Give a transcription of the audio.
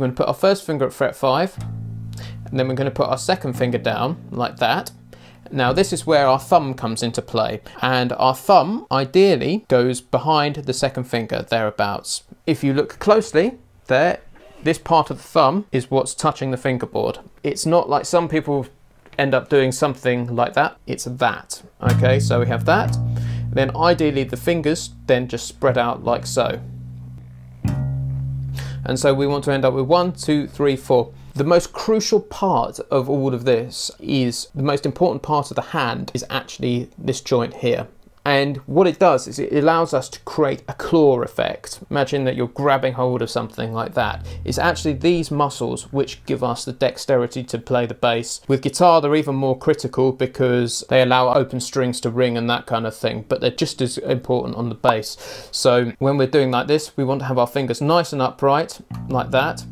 We're going to put our first finger at fret 5, and then we're going to put our second finger down like that. Now this is where our thumb comes into play and our thumb ideally goes behind the second finger thereabouts. If you look closely there, this part of the thumb is what's touching the fingerboard. It's not like some people end up doing something like that, it's that. Okay, so we have that. Then ideally the fingers then just spread out like so. And so we want to end up with one, two, three, four. The most crucial part of all of this is the most important part of the hand is actually this joint here. And what it does is it allows us to create a claw effect. Imagine that you're grabbing hold of something like that. It's actually these muscles which give us the dexterity to play the bass. With guitar, they're even more critical because they allow open strings to ring and that kind of thing, but they're just as important on the bass. So when we're doing like this, we want to have our fingers nice and upright, like that.